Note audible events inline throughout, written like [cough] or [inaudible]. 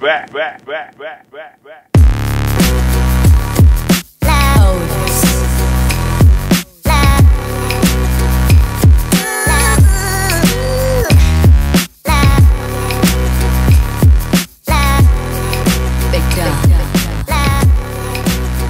back, back, back, back, back, back.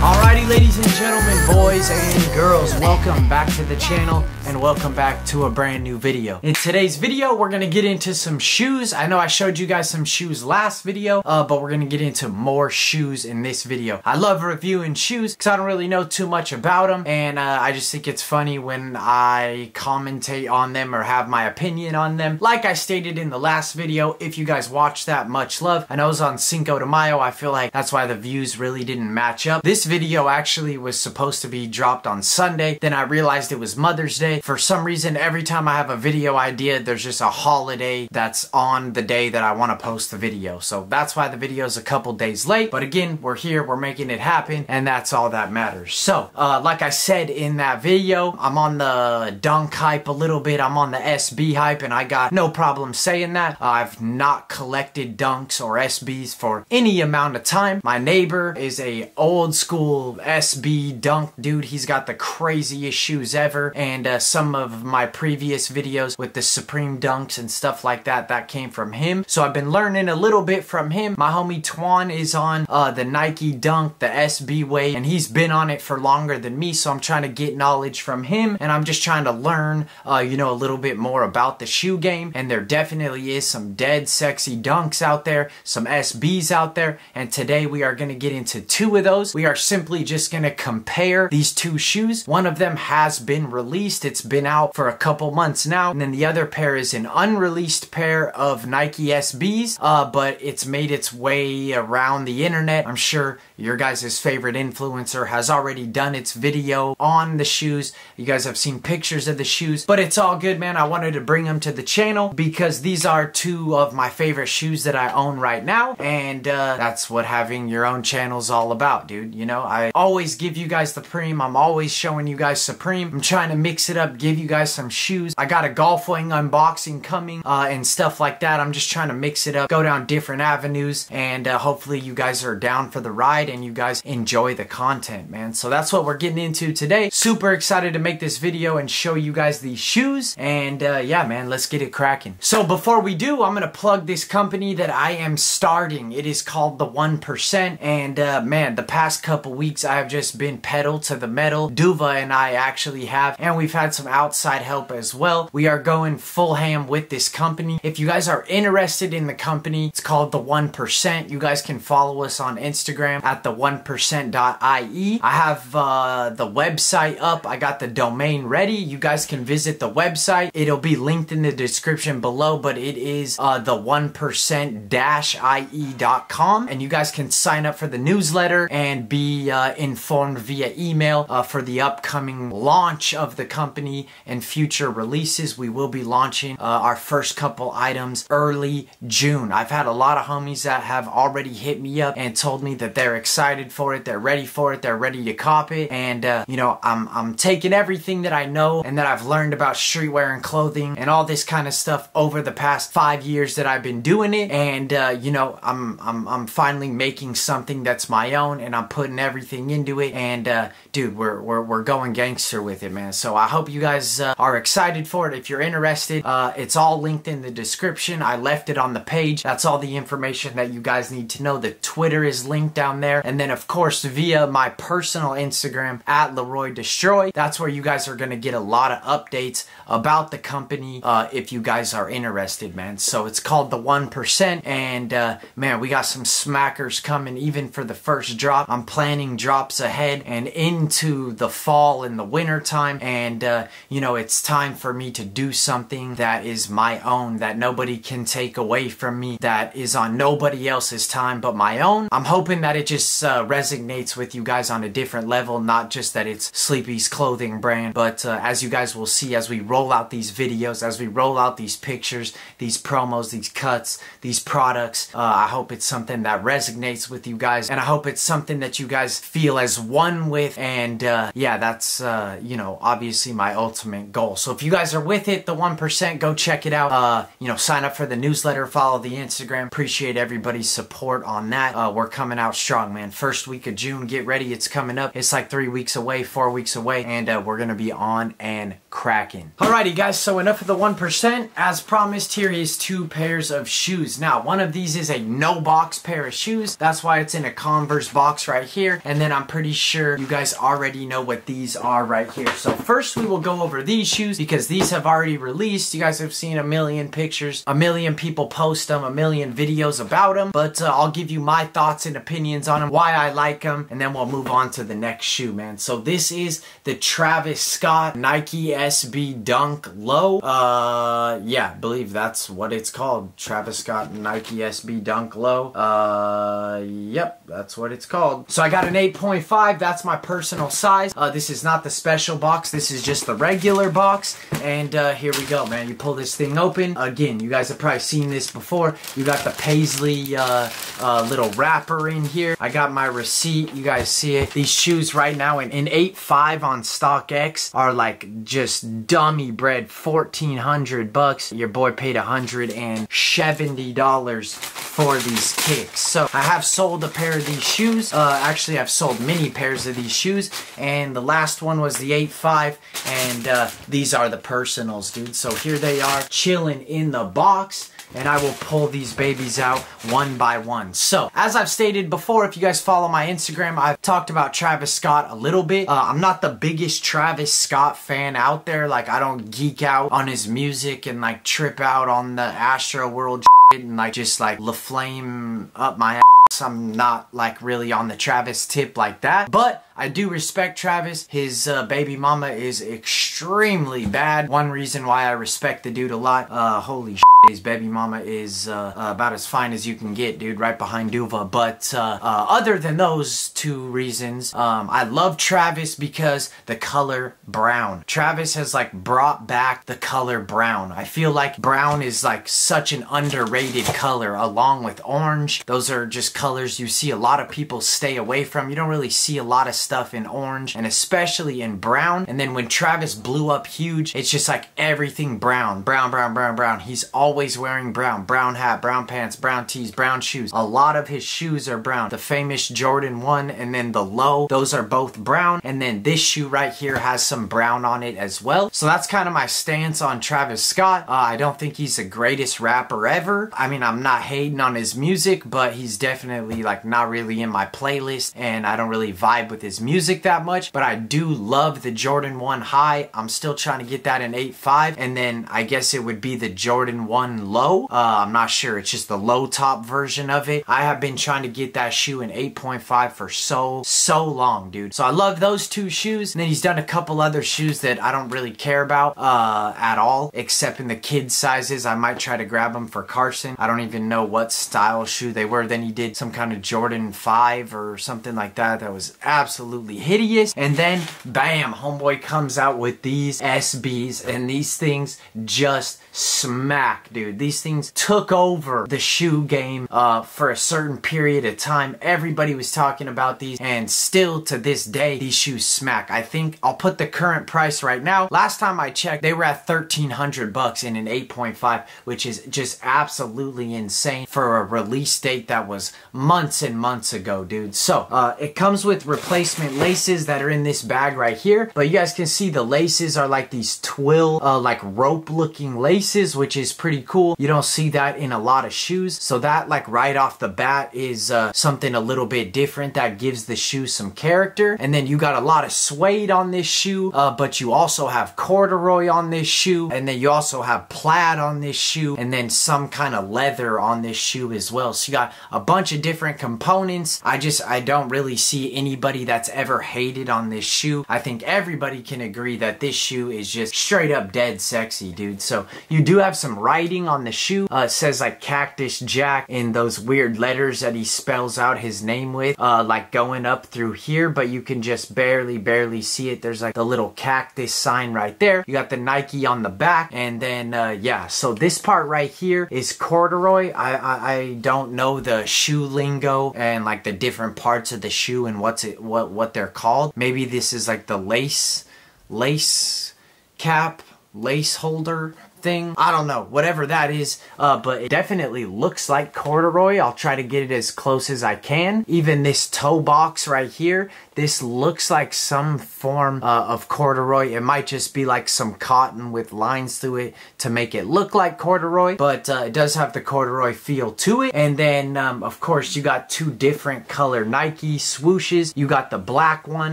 Alrighty, ladies and gentlemen, boys and girls, welcome back to the channel and welcome back to a brand new video. In today's video, we're gonna get into some shoes. I know I showed you guys some shoes last video, uh, but we're gonna get into more shoes in this video. I love reviewing shoes because I don't really know too much about them, and uh, I just think it's funny when I commentate on them or have my opinion on them. Like I stated in the last video, if you guys watched that, much love. I know it was on Cinco de Mayo. I feel like that's why the views really didn't match up. This video actually was supposed to be dropped on Sunday. Then I realized it was Mother's Day. For some reason, every time I have a video idea, there's just a holiday that's on the day that I want to post the video. So that's why the video is a couple days late. But again, we're here, we're making it happen, and that's all that matters. So, uh, like I said in that video, I'm on the dunk hype a little bit. I'm on the SB hype, and I got no problem saying that. Uh, I've not collected dunks or SBs for any amount of time. My neighbor is a old school SB dunk dude. He's got the craziest shoes ever. And uh, some of my previous videos with the Supreme dunks and stuff like that, that came from him. So I've been learning a little bit from him. My homie Twan is on uh, the Nike dunk, the SB way, and he's been on it for longer than me. So I'm trying to get knowledge from him. And I'm just trying to learn, uh, you know, a little bit more about the shoe game. And there definitely is some dead sexy dunks out there, some SBs out there. And today we are going to get into two of those. We are simply just gonna compare these two shoes. One of them has been released. It's been out for a couple months now. And then the other pair is an unreleased pair of Nike SBs, uh, but it's made its way around the internet. I'm sure your guys' favorite influencer has already done its video on the shoes. You guys have seen pictures of the shoes, but it's all good, man. I wanted to bring them to the channel because these are two of my favorite shoes that I own right now. And uh, that's what having your own channel is all about, dude. You know, I always give you guys the Supreme. I'm always showing you guys Supreme. I'm trying to mix it up, give you guys some shoes. I got a Golf Wang unboxing coming uh, and stuff like that. I'm just trying to mix it up, go down different avenues, and uh, hopefully you guys are down for the ride and you guys enjoy the content, man. So that's what we're getting into today. Super excited to make this video and show you guys these shoes. And uh, yeah, man, let's get it cracking. So before we do, I'm going to plug this company that I am starting. It is called The 1%. And uh, man, the past couple weeks, I've just been pedal to the metal. Douva and I actually have, and we've had some outside help as well. We are going full ham with this company. If you guys are interested in the company, it's called The 1%. You guys can follow us on Instagram at the1%.ie. I have uh, the website up. I got the domain ready. You guys can visit the website. It'll be linked in the description below, but it is uh, the 1%-ie.com. And you guys can sign up for the newsletter and be uh, informed via email uh, for the upcoming launch of the company and future releases. We will be launching uh, our first couple items early June. I've had a lot of homies that have already hit me up and told me that they're excited for it, they're ready for it, they're ready to cop it, and uh, you know, I'm, I'm taking everything that I know and that I've learned about streetwear and clothing and all this kind of stuff over the past five years that I've been doing it, and uh, you know, I'm, I'm, I'm finally making something that's my own and I'm putting everything into it, and uh, dude, we're, we're, we're going gangster with it, man. So I hope you guys uh, are excited for it. If you're interested, uh, it's all linked in the description. I left it on the page. That's all the information that you guys need to know. The Twitter is linked down there. And then, of course, via my personal Instagram at Leroy Destroy, that's where you guys are going to get a lot of updates about the company uh, if you guys are interested, man. So it's called The 1%. And, uh, man, we got some smackers coming even for the first drop. I'm planning drops ahead and into the fall and the winter time. And, uh, you know, it's time for me to do something that is my own, that nobody can take away from me, that is on nobody else's time but my own. I'm hoping that it just uh, resonates with you guys on a different level, not just that it's Sleepy's clothing brand, but uh, as you guys will see as we roll out these videos, as we roll out these pictures, these promos, these cuts, these products, uh, I hope it's something that resonates with you guys, and I hope it's something that you guys feel as one with, and uh, yeah, that's uh, you know, obviously my ultimate goal. So if you guys are with it, the 1%, go check it out. Uh, you know, sign up for the newsletter, follow the Instagram. Appreciate everybody's support on that. Uh, we're coming out strong, man. First week of June, get ready. It's coming up. It's like three weeks away, four weeks away, and uh, we're gonna be on and cracking. Alrighty, guys. So enough of the 1%. As promised, here is two pairs of shoes. Now, one of these is a no box pair of shoes. That's why it's in a Converse box right here. And then I'm pretty sure you guys already know what these are right here. So first we will go over these shoes because these have already released. You guys have seen a million pictures, a million people post them, a million videos about them. But uh, I'll give you my thoughts and opinions on them, why I like them, and then we'll move on to the next shoe, man. So this is the Travis Scott Nike SB Dunk Low. Uh, yeah, I believe that's what it's called. Travis Scott Nike SB Dunk Low. Uh, yep, that's what it's called. So I got an 8.5. That's my personal size. Uh, this is not the special box. This is just the regular box. And uh, here we go, man. You pull this thing open. Again, you guys have probably seen this before. You got the paisley uh, uh, little wrapper in here. I got my receipt. You guys see it. These shoes right now in, in 8.5 on StockX are like just dummy bread. 1400 bucks. Your boy paid $170 for these kicks. So I have sold a pair of these shoes. Uh, actually, I've sold many pairs of these shoes. And the last one was the 8.5. And uh, these are the personals, dude. So here they are chilling in the box and I will pull these babies out one by one. So, as I've stated before, if you guys follow my Instagram, I've talked about Travis Scott a little bit. Uh, I'm not the biggest Travis Scott fan out there. Like, I don't geek out on his music and like trip out on the Astro World and like just like LaFlame up my ass. I'm not like really on the Travis tip like that. But I do respect Travis. His uh, baby mama is extremely bad. One reason why I respect the dude a lot. Uh, holy shit. His baby mama is uh, about as fine as you can get, dude, right behind Douva. But uh, uh, other than those two reasons, um, I love Travis because the color brown. Travis has like brought back the color brown. I feel like brown is like such an underrated color along with orange. Those are just colors you see a lot of people stay away from. You don't really see a lot of stuff in orange and especially in brown. And then when Travis blew up huge, it's just like everything brown, brown, brown, brown, brown. He's always wearing brown, brown hat, brown pants, brown tees, brown shoes. A lot of his shoes are brown. The famous Jordan 1 and then the low, those are both brown. And then this shoe right here has some brown on it as well. So that's kind of my stance on Travis Scott. Uh, I don't think he's the greatest rapper ever. I mean, I'm not hating on his music, but he's definitely like not really in my playlist and I don't really vibe with his music that much. But I do love the Jordan 1 high. I'm still trying to get that in 8.5 and then I guess it would be the Jordan 1 low. Uh, I'm not sure. It's just the low top version of it. I have been trying to get that shoe in 8.5 for so, so long, dude. So I love those two shoes. And then he's done a couple other shoes that I don't really care about uh, at all, except in the kid sizes. I might try to grab them for Carson. I don't even know what style shoe they were. Then he did some kind of Jordan 5 or something like that that was absolutely hideous. And then, bam, homeboy comes out with these SBs and these things just smack, dude. These things took over the shoe game uh, for a certain period of time. Everybody was talking about these and still to this day, these shoes smack. I think I'll put the current price right now. Last time I checked, they were at 1300 bucks in an 8.5, which is just absolutely insane for a release date that was months and months ago, dude. So, uh, it comes with replacement laces that are in this bag right here, but you guys can see the laces are like these twill, uh, like rope looking laces, which is pretty cool. You don't see that in a lot of shoes. So that like right off the bat is uh, something a little bit different that gives the shoe some character. And then you got a lot of suede on this shoe, uh, but you also have corduroy on this shoe. And then you also have plaid on this shoe and then some kind of leather on this shoe as well. So you got a bunch of different components. I just, I don't really see anybody that's ever hated on this shoe. I think everybody can agree that this shoe is just straight up dead sexy, dude. So you do have some writing on the shoe. Uh, it says like Cactus Jack in those weird letters that he spells out his name with, uh, like going up through here, but you can just barely, barely see it. There's like the little cactus sign right there. You got the Nike on the back, and then, uh, yeah, so this part right here is corduroy. I, I, I don't know the shoe lingo and like the different parts of the shoe and what's it, what, what they're called. Maybe this is like the lace lace cap, lace holder thing. I don't know, whatever that is, uh, but it definitely looks like corduroy. I'll try to get it as close as I can. Even this toe box right here, this looks like some form uh, of corduroy. It might just be like some cotton with lines through it to make it look like corduroy, but uh, it does have the corduroy feel to it. And then, um, of course, you got two different color Nike swooshes. You got the black one,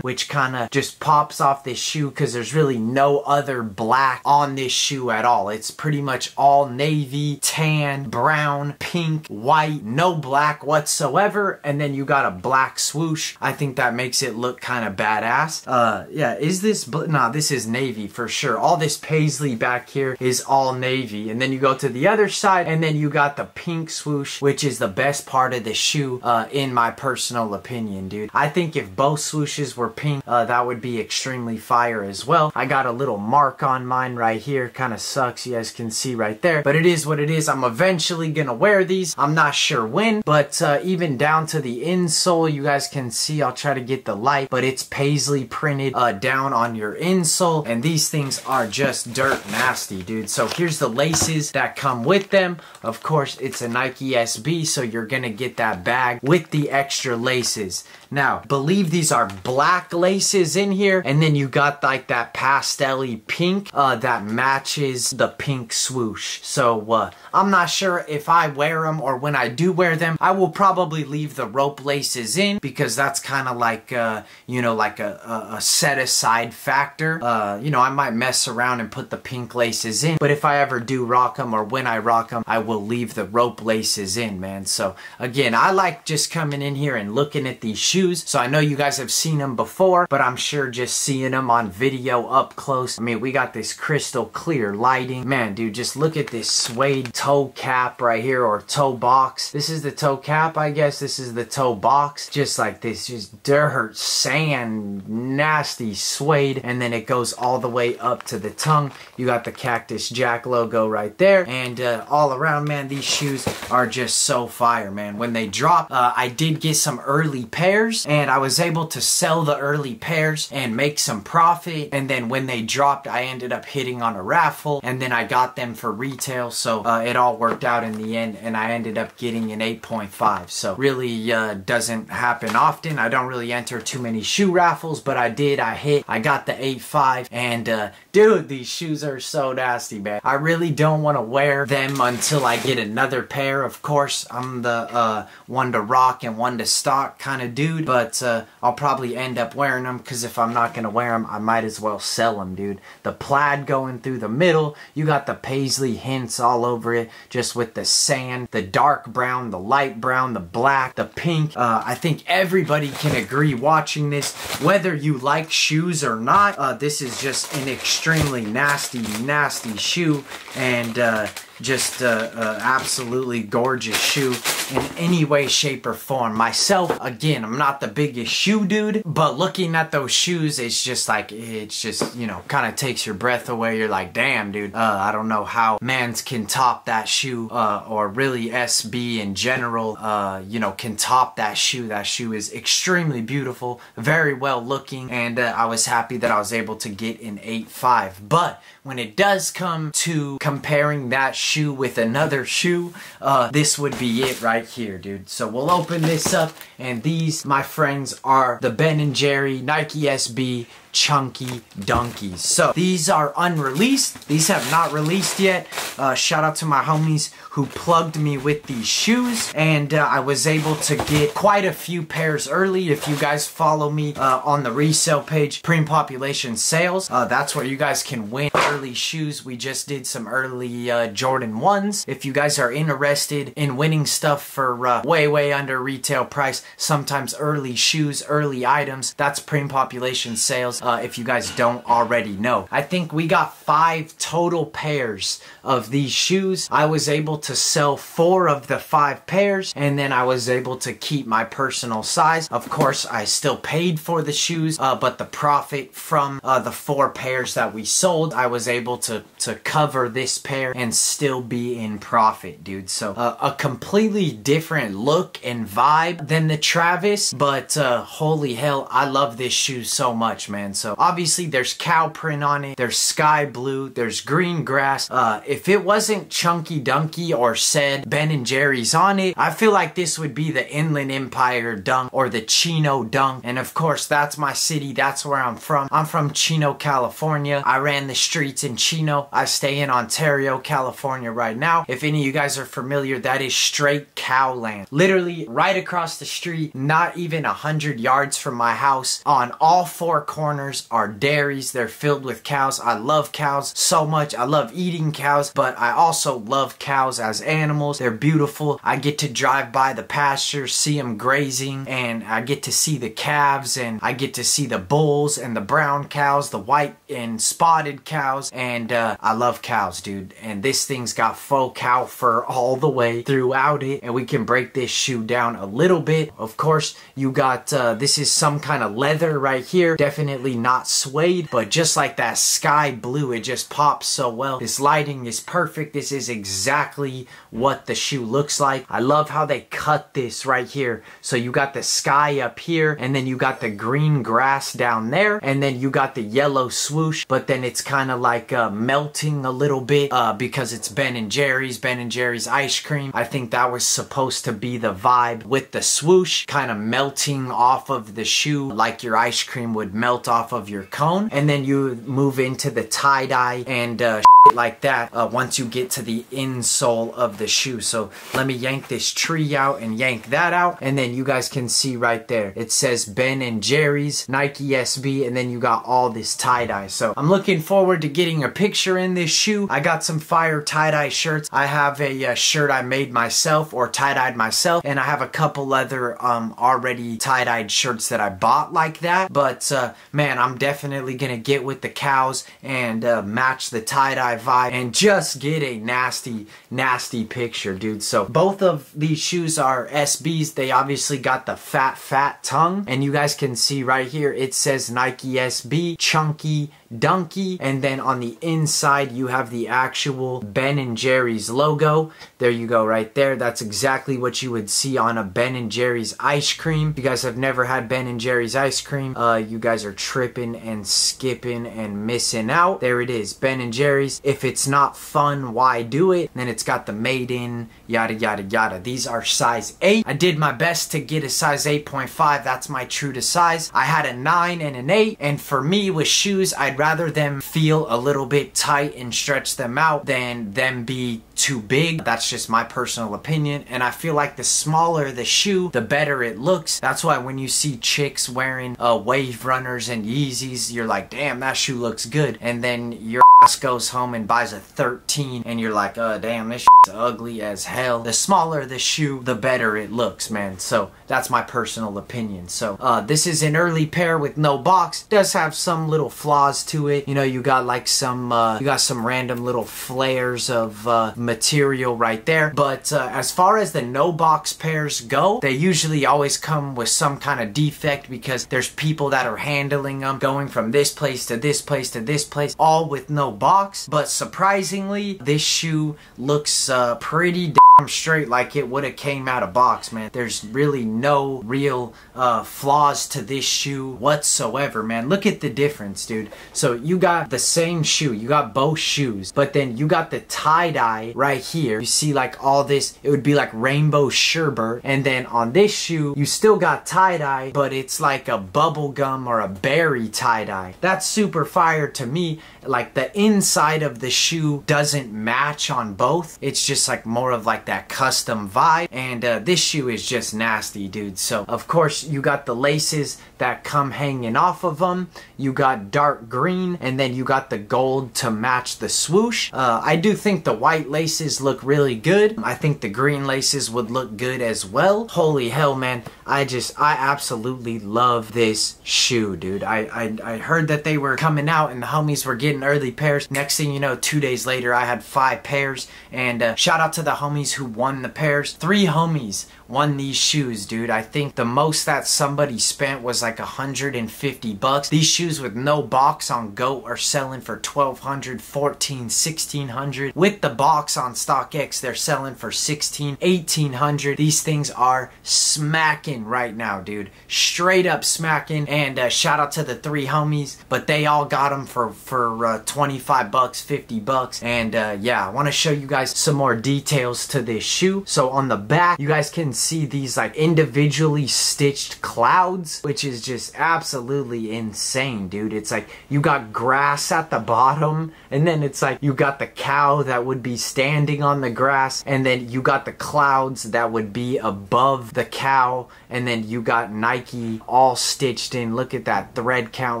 which kind of just pops off this shoe because there's really no other black on this shoe at all. Pretty much all navy, tan, brown, pink, white, no black whatsoever. And then you got a black swoosh. I think that makes it look kind of badass. Uh, yeah, is this, nah, this is navy for sure. All this paisley back here is all navy. And then you go to the other side and then you got the pink swoosh, which is the best part of the shoe, uh, in my personal opinion, dude. I think if both swooshes were pink, uh, that would be extremely fire as well. I got a little mark on mine right here. Kind of sucks, you guys can see right there. But it is what it is. I'm eventually gonna wear these. I'm not sure when, but uh, even down to the insole, you guys can see, I'll try to get the light, but it's paisley printed uh, down on your insole. And these things are just dirt nasty, dude. So here's the laces that come with them. Of course, it's a Nike SB, so you're gonna get that bag with the extra laces. Now, believe these are black laces in here, and then you got like that pastel pink uh, that matches the pink swoosh. So, uh, I'm not sure if I wear them or when I do wear them, I will probably leave the rope laces in because that's kind of like, uh, you know, like a, a, set aside factor. Uh, you know, I might mess around and put the pink laces in, but if I ever do rock them or when I rock them, I will leave the rope laces in, man. So, again, I like just coming in here and looking at these shoes. So I know you guys have seen them before, but I'm sure just seeing them on video up close. I mean, we got this crystal clear lighting. Man, dude, just look at this suede toe cap right here or toe box. This is the toe cap, I guess. This is the toe box. Just like this, just dirt, sand, nasty suede. And then it goes all the way up to the tongue. You got the Cactus Jack logo right there. And uh, all around, man, these shoes are just so fire, man. When they drop, uh, I did get some early pairs and I was able to sell the early pairs and make some profit and then when they dropped I ended up hitting on a raffle and then I got them for retail so uh, it all worked out in the end and I ended up getting an 8.5 so really uh, doesn't happen often. I don't really enter too many shoe raffles but I did. I hit I got the 8.5 and uh, dude these shoes are so nasty man. I really don't want to wear them until I get another pair. Of course I'm the uh, one to rock and one to stock kind of dude dude, but uh, I'll probably end up wearing them because if I'm not going to wear them, I might as well sell them, dude. The plaid going through the middle, you got the paisley hints all over it, just with the sand, the dark brown, the light brown, the black, the pink. Uh, I think everybody can agree watching this, whether you like shoes or not, uh, this is just an extremely nasty, nasty shoe, and uh, just uh, uh, absolutely gorgeous shoe in any way, shape, or form. Myself, again, I'm not the biggest shoe dude, but looking at those shoes, it's just like, it's just, you know, kind of takes your breath away. You're like, damn, dude, uh, I don't know how mans can top that shoe, uh, or really SB in general, uh, you know, can top that shoe. That shoe is extremely beautiful, very well looking, and uh, I was happy that I was able to get an 8.5. But when it does come to comparing that shoe with another shoe, uh, this would be it right here, dude. So we'll open this up, and these, my friends, are the Ben & Jerry Nike SB Chunky Dunkys. So these are unreleased. These have not released yet. Uh, shout out to my homies who plugged me with these shoes and uh, I was able to get quite a few pairs early. If you guys follow me uh, on the resale page, Preem Population Sales, uh, that's where you guys can win early shoes. We just did some early uh, Jordan 1s. If you guys are interested in winning stuff for uh, way, way under retail price, sometimes early shoes, early items, that's Preem Population Uh, if you guys don't already know. I think we got five total pairs of these shoes. I was able to sell four of the five pairs and then I was able to keep my personal size. Of course, I still paid for the shoes, uh, but the profit from uh, the four pairs that we sold, I was able to, to cover this pair and still be in profit, dude. So uh, a completely different look and vibe than the Travis, but uh, holy hell, I love this shoe so much, man. So obviously there's cow print on it. There's sky blue. There's green grass. Uh, if it wasn't Chunky Dunky or said Ben and Jerry's on it, I feel like this would be the Inland Empire dunk or the Chino dunk. And of course, that's my city. That's where I'm from. I'm from Chino, California. I ran the streets in Chino. I stay in Ontario, California right now. If any of you guys are familiar, that is straight cow land. Literally right across the street, not even a hundred yards from my house. On all four corners are dairies. They're filled with cows. I love cows so much. I love eating cows, but I also love cows as animals. They're beautiful. I get to drive by the pasture, see them grazing, and I get to see the calves and I get to see the bulls and the brown cows, the white and spotted cows, and uh, I love cows, dude. And this thing's got faux cow fur all the way throughout it, and we can break this shoe down a little bit. Of course, you got, uh, this is some kind of leather right here. Definitely not suede, but just like that sky blue, it just pops so well. This lighting is perfect. This is exactly what the shoe looks like. I love how they cut this right here. So you got the sky up here, and then you got the green grass down there, and then you got the yellow swoosh, but then it's kind of like uh, melting a little bit uh, because it's Ben and Jerry's, Ben and Jerry's ice cream. I think that was supposed to be the vibe with the swoosh, kind of melting off of the shoe like your ice cream would melt off of your cone. And then you move into the tie-dye and uh, like that uh, once you get to the insole of the shoe. So let me yank this tree out and yank that out. And then you guys can see right there. It says Ben and Jerry's Nike SB and then you got all this tie-dye. So I'm looking forward to getting a picture in this shoe. I got some fire tie-dye shirts. I have a, a uh, shirt I made myself or tie-dyed myself. And I have a couple other um, already tie-dyed shirts that I bought like that. But uh, man, I'm definitely going to get with the cows and uh, match the tie-dye vibe and just get a nasty, nasty picture, dude. So both of these shoes are SBs. They obviously got the fat, fat tongue. And you guys can see right here, it says Nike SB, chunky, Dunky, and then on the inside you have the actual Ben and Jerry's logo. There you go right there. That's exactly what you would see on a Ben and Jerry's ice cream. If you guys have never had Ben and Jerry's ice cream, uh, you guys are tripping and skipping and missing out. There it is, Ben and Jerry's. If it's not fun, why do it? then it's got the made in, yada yada yada. These are size 8. I did my best to get a size 8.5. That's my true to size. I had a 9 and an 8, and for me with shoes, I'd rather them feel a little bit tight and stretch them out than them be too big. That's just my personal opinion. And I feel like the smaller the shoe, the better it looks. That's why when you see chicks wearing uh, wave runners and Yeezys, you're like, damn, that shoe looks good. And then your goes home and buys a 13 and you're like, oh, damn, this is ugly as hell. The smaller the shoe, the better it looks, man. So that's my personal opinion. So uh, this is an early pair with no box. Does have some little flaws to it. You know, you got like some, uh, you got some random little flares of uh, material right there. But uh, as far as the no box pairs go, they usually always come with some kind of defect because there's people that are handling them going from this place to this place to this place, all with no box. But surprisingly, this shoe looks uh, pretty straight like it would have came out of box, man. There's really no real uh, flaws to this shoe whatsoever, man. Look at the difference, dude. So you got the same shoe, you got both shoes, but then you got the tie-dye right here. You see like all this, it would be like rainbow sherbet. And then on this shoe, you still got tie-dye, but it's like a bubble gum or a berry tie-dye. That's super fire to me. Like the inside of the shoe doesn't match on both. It's just like more of like that custom vibe. And uh, this shoe is just nasty, dude. So of course you got the laces that come hanging off of them. You got dark green and then you got the gold to match the swoosh. Uh, I do think the white laces look really good. I think the green laces would look good as well. Holy hell, man. I just, I absolutely love this shoe, dude. I, I, I heard that they were coming out and the homies were getting early pairs. Next thing you know, two days later, I had five pairs. And uh, shout out to the homies who won the pairs. Three homies won these shoes, dude. I think the most that somebody spent was like 150 bucks. These shoes with no box on GOAT are selling for 1200, 14, 1600. With the box on StockX, they're selling for 16, 1800. These things are smacking right now, dude. Straight up smacking. And uh, shout out to the three homies, but they all got them for for uh, 25 bucks, 50 bucks. And uh, yeah, I want to show you guys some more details to this shoe. So on the back, you guys can see these like individually stitched clouds, which is just absolutely insane, dude. It's like you got grass at the bottom, and then it's like you got the cow that would be standing on the grass, and then you got the clouds that would be above the cow, and then you got Nike all stitched in. Look at that thread count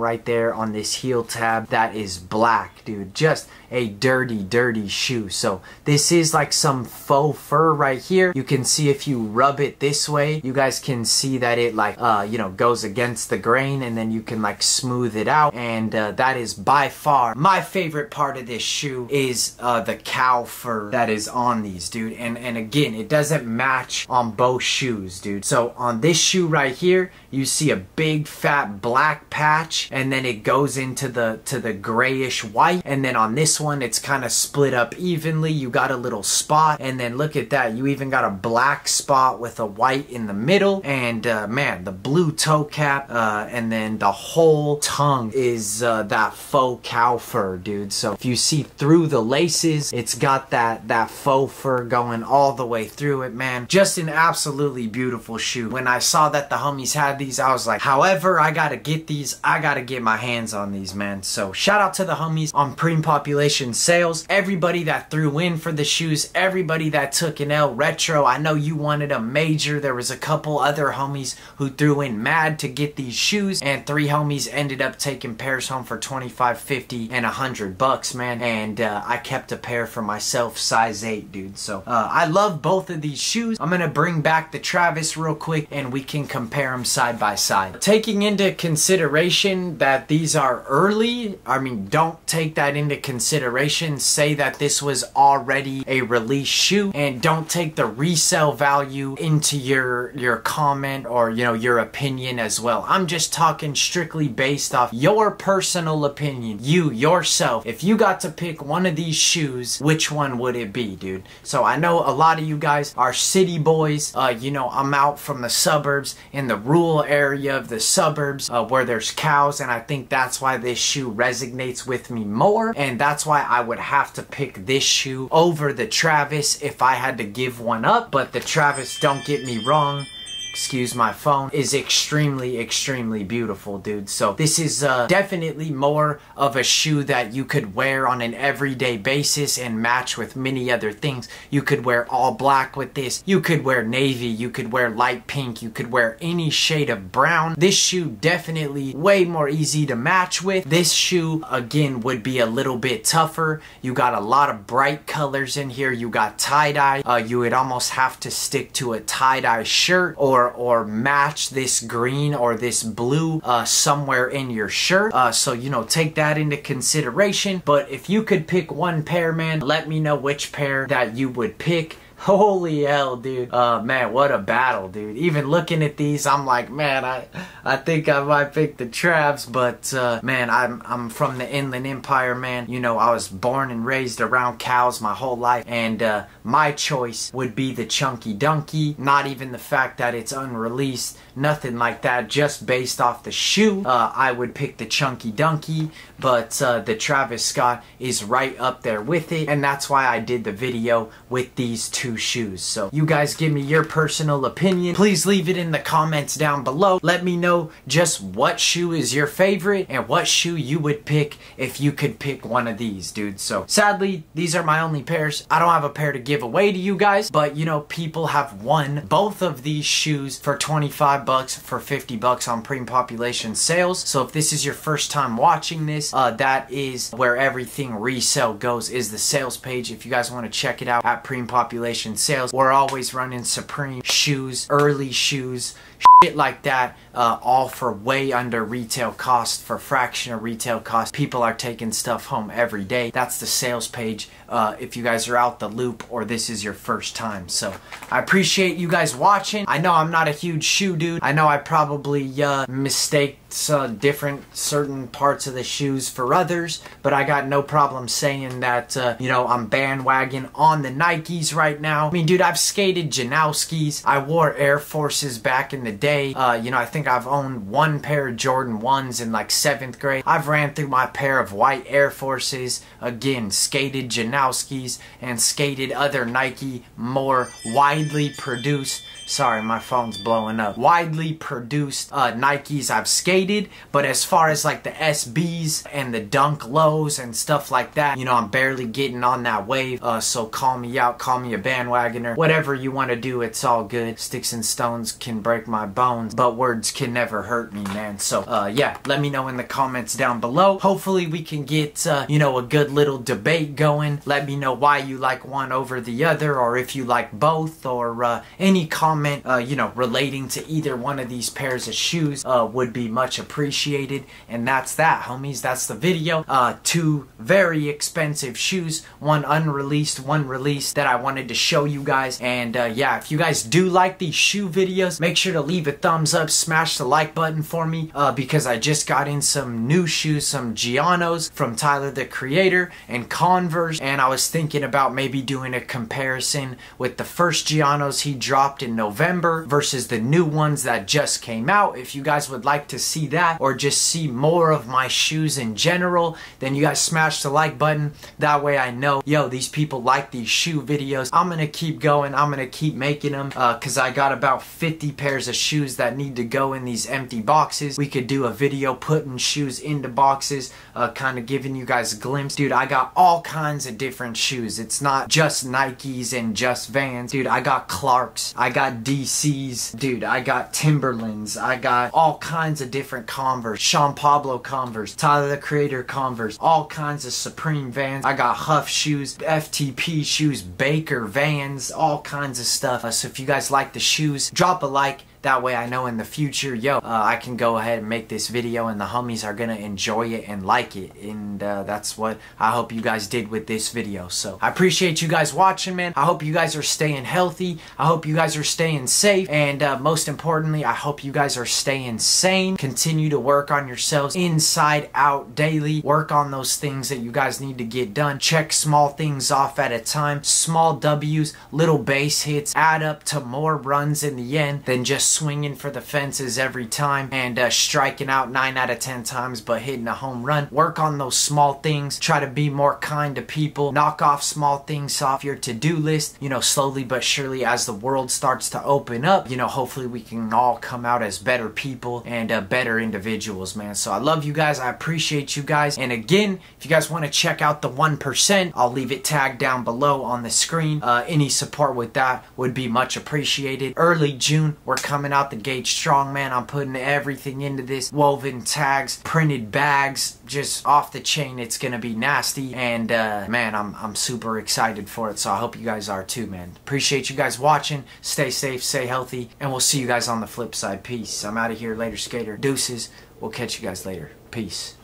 right there on this heel tab. That is black, dude. Just a dirty, dirty shoe. So this is like some faux fur right here. You can see if you rub it this way, you guys can see that it like, uh, you know, goes against the grain and then you can like smooth it out. And uh, that is by far my favorite part of this shoe is uh, the cow fur that is on these, dude. And, and again, it doesn't match on both shoes, dude. So on this shoe right here, you see a big fat black patch and then it goes into the to the grayish white and then on this one it's kind of split up evenly you got a little spot and then look at that you even got a black spot with a white in the middle and uh, man the blue toe cap uh, and then the whole tongue is uh, that faux cow fur dude so if you see through the laces it's got that that faux fur going all the way through it man just an absolutely beautiful shoe when I saw that the homies had these, I was like, however, I gotta get these, I gotta get my hands on these, man. So shout out to the homies on Preem Population Sales. Everybody that threw in for the shoes, everybody that took an L Retro. I know you wanted a major. There was a couple other homies who threw in mad to get these shoes, and three homies ended up taking pairs home for 25, 50, and 100 bucks, man. And uh, I kept a pair for myself, size 8, dude. So uh, I love both of these shoes. I'm gonna bring back the Travis real quick, and we can compare them side side by side. Taking into consideration that these are early, I mean, don't take that into consideration. Say that this was already a release shoe and don't take the resale value into your, your comment or, you know, your opinion as well. I'm just talking strictly based off your personal opinion. You, yourself. If you got to pick one of these shoes, which one would it be, dude? So I know a lot of you guys are city boys. Uh, you know, I'm out from the suburbs in the rural area of the suburbs uh, where there's cows and I think that's why this shoe resonates with me more and that's why I would have to pick this shoe over the Travis if I had to give one up but the Travis don't get me wrong excuse my phone, is extremely, extremely beautiful, dude. So this is uh, definitely more of a shoe that you could wear on an everyday basis and match with many other things. You could wear all black with this. You could wear navy. You could wear light pink. You could wear any shade of brown. This shoe definitely way more easy to match with. This shoe, again, would be a little bit tougher. You got a lot of bright colors in here. You got tie-dye. Uh, you would almost have to stick to a tie-dye shirt or or match this green or this blue uh, somewhere in your shirt. Uh, so, you know, take that into consideration. But if you could pick one pair, man, let me know which pair that you would pick. [laughs] Holy hell, dude. Uh, man, what a battle, dude. Even looking at these, I'm like, man, I, I think I might pick the traps, but, uh, man, I'm, I'm from the Inland Empire, man. You know, I was born and raised around cows my whole life, and, uh, my choice would be the Chunky Dunky. Not even the fact that it's unreleased, nothing like that, just based off the shoe. Uh, I would pick the Chunky Dunky, but, uh, the Travis Scott is right up there with it, and that's why I did the video with these two shoes. So you guys give me your personal opinion. Please leave it in the comments down below. Let me know just what shoe is your favorite and what shoe you would pick if you could pick one of these, dude. So sadly, these are my only pairs. I don't have a pair to give away to you guys, but you know, people have won both of these shoes for 25 bucks for 50 bucks on Preem Population sales. So if this is your first time watching this, uh, that is where everything resale goes is the sales page. If you guys want to check it out at Preem Population sales. We're always running Supreme shoes, early shoes, shit like that uh, all for way under retail cost for fraction of retail cost. People are taking stuff home every day. That's the sales page uh, if you guys are out the loop or this is your first time. So I appreciate you guys watching. I know I'm not a huge shoe dude. I know I probably uh, mistake some different certain parts of the shoes for others but I got no problem saying that uh, you know I'm bandwagon on the Nikes right now. I mean dude I've skated Janoskis. I wore Air Forces back in the day uh, you know I think I've owned one pair of Jordan 1s in like 7th grade. I've ran through my pair of white Air Forces again skated Janoskis and skated other Nike more widely produced Sorry, my phone's blowing up. Widely produced uh, Nikes I've skated, but as far as like the SBs and the Dunk Lows and stuff like that, you know, I'm barely getting on that wave. Uh, so call me out, call me a bandwagoner. Whatever you want to do, it's all good. Sticks and stones can break my bones, but words can never hurt me, man. So, uh, yeah, let me know in the comments down below. Hopefully we can get, uh, you know, a good little debate going. Let me know why you like one over the other, or if you like both, or uh, any comment comment, uh, you know, relating to either one of these pairs of shoes uh, would be much appreciated. And that's that, homies. That's the video. Uh, two very expensive shoes, one unreleased, one released that I wanted to show you guys. And uh, yeah, if you guys do like these shoe videos, make sure to leave a thumbs up, smash the like button for me uh, because I just got in some new shoes, some Giannos from Tyler the Creator and Converse. And I was thinking about maybe doing a comparison with the first Giannos he dropped in November November versus the new ones that just came out. If you guys would like to see that or just see more of my shoes in general, then you guys smash the like button. That way I know, yo, these people like these shoe videos. I'm gonna keep going. I'm gonna keep making them because uh, I got about 50 pairs of shoes that need to go in these empty boxes. We could do a video putting shoes into boxes, uh, kind of giving you guys a glimpse. Dude, I got all kinds of different shoes. It's not just Nikes and just Vans. Dude, I got Clarks. I got DC's. Dude, I got Timberlands. I got all kinds of different Converse. Sean Pablo Converse. Tyler the Creator Converse. All kinds of Supreme Vans. I got HUF shoes, FTP shoes, Baker Vans, all kinds of stuff. So if you guys like the shoes, drop a like that way I know in the future, yo, uh, I can go ahead and make this video and the homies are gonna enjoy it and like it. And uh, that's what I hope you guys did with this video. So I appreciate you guys watching, man. I hope you guys are staying healthy. I hope you guys are staying safe. And uh, most importantly, I hope you guys are staying sane. Continue to work on yourselves inside out daily. Work on those things that you guys need to get done. Check small things off at a time. Small W's, little base hits add up to more runs in the end than just swinging for the fences every time and uh, striking out 9 out of 10 times but hitting a home run. Work on those small things. Try to be more kind to people. Knock off small things off your to-do list. You know, slowly but surely as the world starts to open up, you know, hopefully we can all come out as better people and uh, better individuals, man. So I love you guys. I appreciate you guys. And again, if you guys want to check out the 1%, I'll leave it tagged down below on the screen. Uh, any support with that would be much appreciated. Early June, we're coming coming out the gate strong, man. I'm putting everything into this. Woven tags, printed bags, just off the chain. It's gonna be nasty. And uh, man, I'm, I'm super excited for it. So I hope you guys are too, man. Appreciate you guys watching. Stay safe, stay healthy, and we'll see you guys on the flip side. Peace. I'm out of here later, skater. Deuces. We'll catch you guys later. Peace.